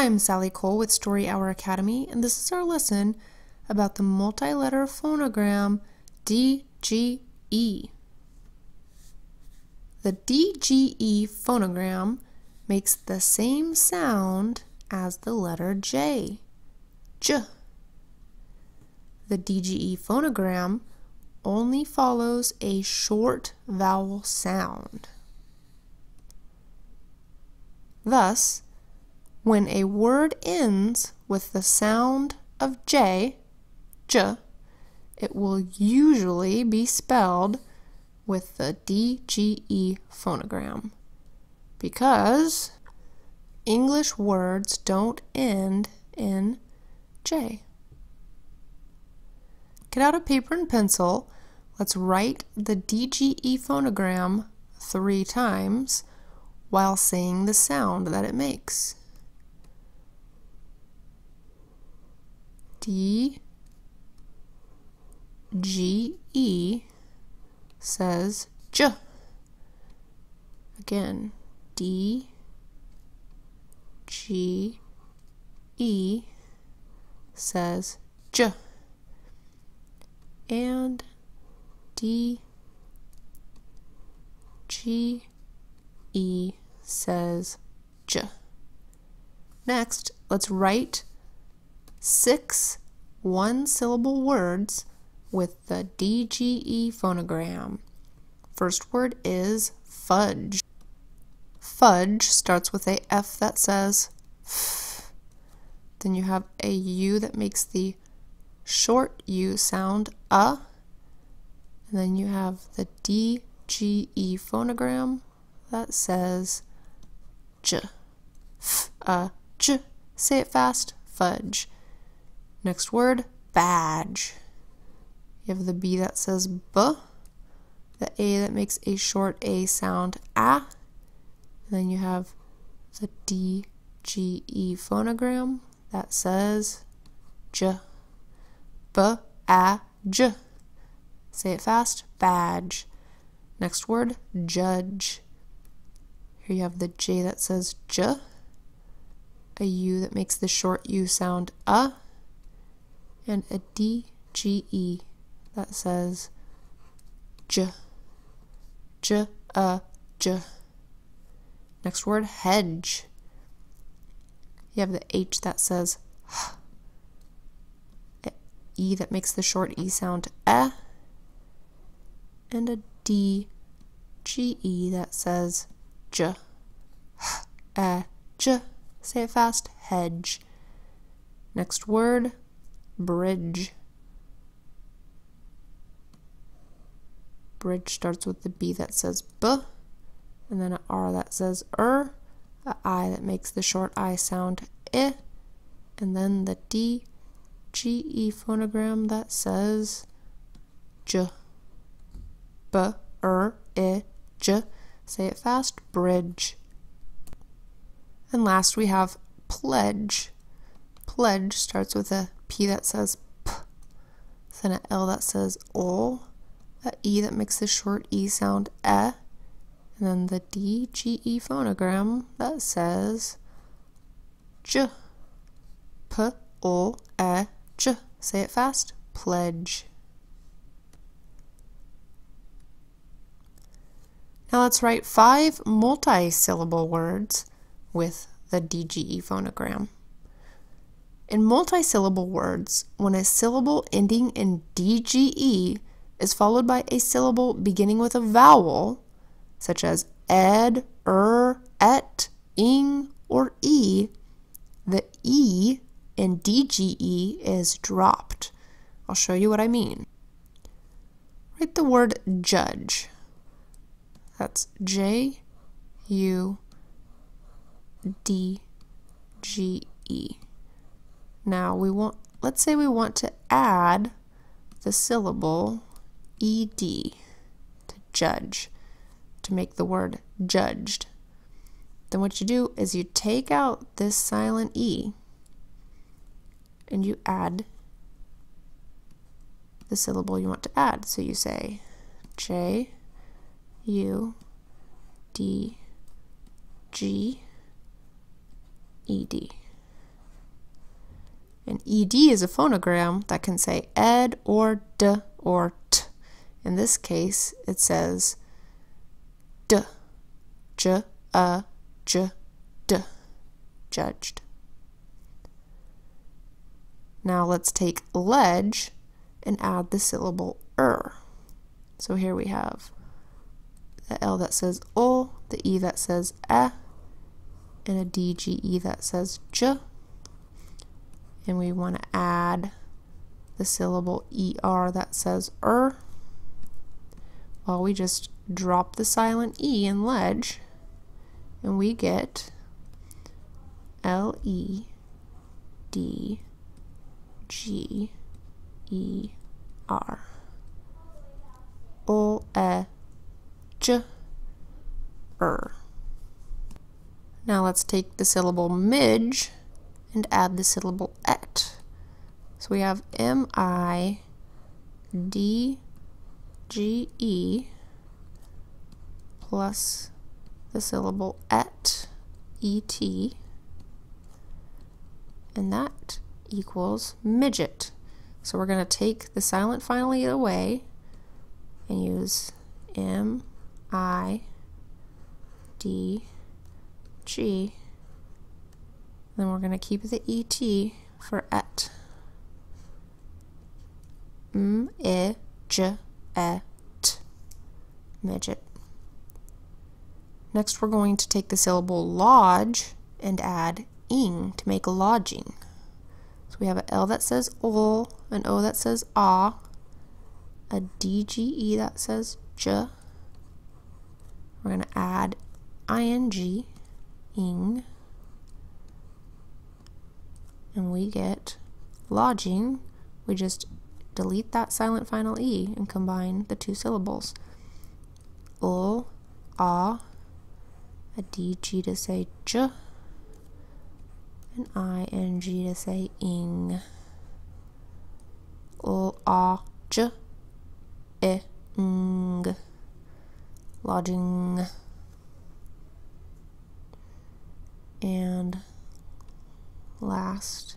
I'm Sally Cole with Story Hour Academy, and this is our lesson about the multi-letter phonogram DGE. The DGE phonogram makes the same sound as the letter J. J. The DGE phonogram only follows a short vowel sound. Thus, when a word ends with the sound of J, J, it will usually be spelled with the DGE phonogram because English words don't end in J. Get out a paper and pencil. Let's write the DGE phonogram three times while saying the sound that it makes. D G E says J. Again, D G E says J. And D G E says J. Next, let's write six one syllable words with the DGE phonogram. First word is fudge. Fudge starts with a F that says f. Then you have a U that makes the short U sound a. And then you have the DGE phonogram that says j. F, a, j. Say it fast, fudge. Next word, badge. You have the B that says B, the A that makes a short A sound A, and then you have the D, G, E phonogram that says J, B, A, J. Say it fast, badge. Next word, judge. Here you have the J that says J, a U that makes the short U sound A, and a D G E that says J J a J. Next word hedge. You have the H that says H. E that makes the short E sound eh, and a D G E that says J eh, J. Say it fast, hedge. Next word bridge. Bridge starts with the B that says B, and then an R that says er, I that makes the short I sound I, and then the D, G, E phonogram that says J. B, er, I, J. Say it fast, bridge. And last we have pledge. Pledge starts with a P that says P, then an L that says O, a E that makes the short E sound E, and then the D G E phonogram that says J. P O E J. Say it fast. Pledge. Now let's write five multi-syllable words with the DGE phonogram. In multisyllable words, when a syllable ending in DGE is followed by a syllable beginning with a vowel, such as ed, er, et, ing, or e, the e in DGE is dropped. I'll show you what I mean. Write the word judge. That's J U D G E. Now we want, let's say we want to add the syllable ed to judge, to make the word judged. Then what you do is you take out this silent e and you add the syllable you want to add. So you say J U D G E D. And ed is a phonogram that can say ed or d or t. In this case, it says d, j, a, j, d, judged. Now let's take ledge and add the syllable er. So here we have the L that says O, the E that says eh, and a DGE that says j. And we want to add the syllable ER that says er. Well, we just drop the silent E in ledge, and we get L E D G E R. O E J er. Now let's take the syllable midge and add the syllable et. So we have M I D G E plus the syllable et, et, and that equals midget. So we're going to take the silent final E away and use M, I, D, G. Then we're going to keep the ET for et. M, I, J, E, T. Midget. Next we're going to take the syllable lodge and add ing to make lodging. So we have an L that says ol, an O that says ah, a DGE that says j. We're going to add ing, ing, and we get lodging. We just delete that silent final E and combine the two syllables. Ul, ah, a DG to say j, an ing to say ing. Ul, ah, j, e, ng. Lodging. And last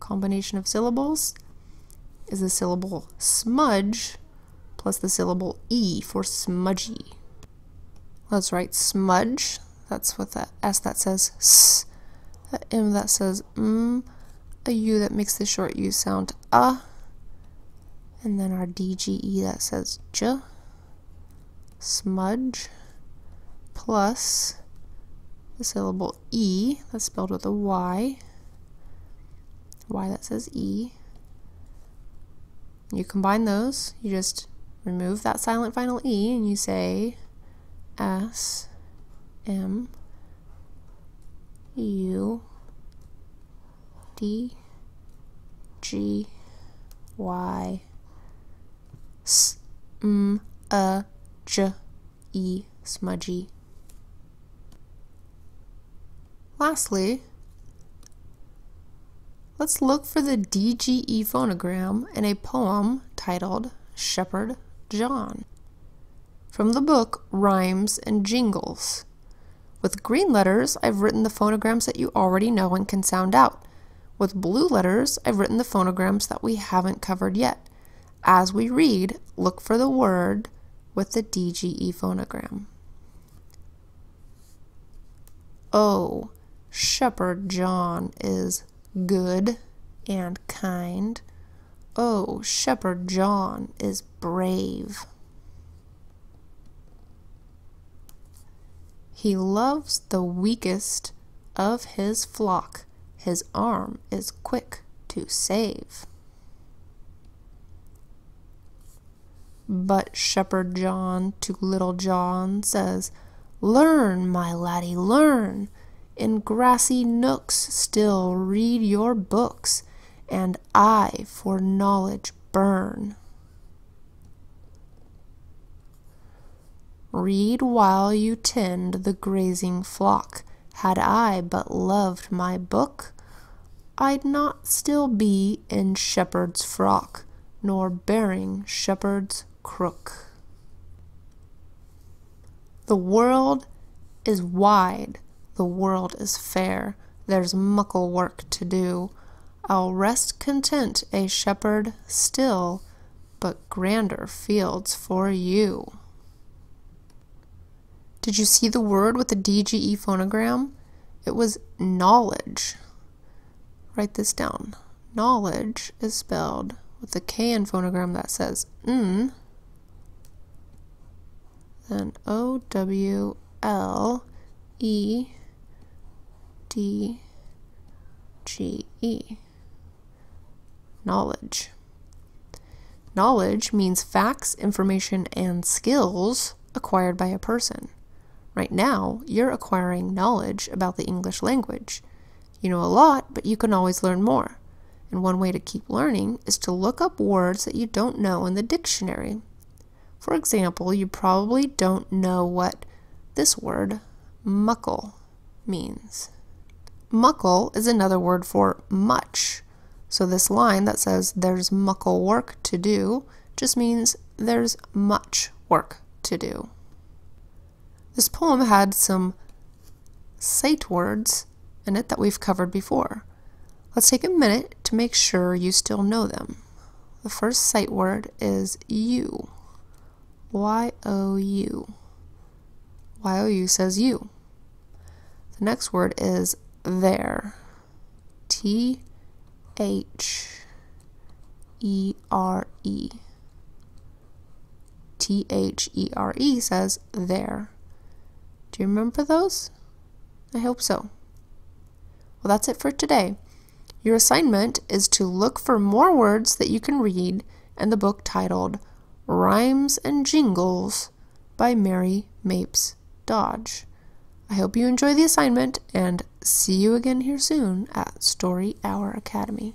combination of syllables is the syllable smudge plus the syllable E for smudgy. Let's write smudge. That's with the S that says S, a M that says M, a U that makes the short U sound uh, and then our DGE that says J, smudge, plus the syllable E that's spelled with a Y, Y that says E. You combine those, you just remove that silent final E and you say S M U D G Y S M A J E smudgy. Lastly, let's look for the DGE phonogram in a poem titled Shepherd John from the book Rhymes and Jingles. With green letters, I've written the phonograms that you already know and can sound out. With blue letters, I've written the phonograms that we haven't covered yet. As we read, look for the word with the DGE phonogram. Oh, Shepherd John is good and kind. Oh, Shepherd John is brave. He loves the weakest of his flock. His arm is quick to save. But Shepherd John to Little John says, Learn, my laddie, learn. In grassy nooks still read your books, and I for knowledge burn. Read while you tend the grazing flock. Had I but loved my book, I'd not still be in shepherd's frock, nor bearing shepherd's crook. The world is wide, the world is fair, there's muckle work to do. I'll rest content a shepherd still, but grander fields for you. Did you see the word with the DGE phonogram? It was knowledge. Write this down. Knowledge is spelled with the K KN phonogram that says N, then O W L E D G E. Knowledge. Knowledge means facts, information, and skills acquired by a person. Right now, you're acquiring knowledge about the English language. You know a lot, but you can always learn more. And one way to keep learning is to look up words that you don't know in the dictionary. For example, you probably don't know what this word, muckle, means. Muckle is another word for much. So this line that says there's muckle work to do just means there's much work to do. This poem had some sight words in it that we've covered before. Let's take a minute to make sure you still know them. The first sight word is you. Y O U. Y O U says you. The next word is there. T H E R E. T H E R E says there. Do you remember those? I hope so. Well, that's it for today. Your assignment is to look for more words that you can read in the book titled Rhymes and Jingles by Mary Mapes Dodge. I hope you enjoy the assignment and see you again here soon at Story Hour Academy.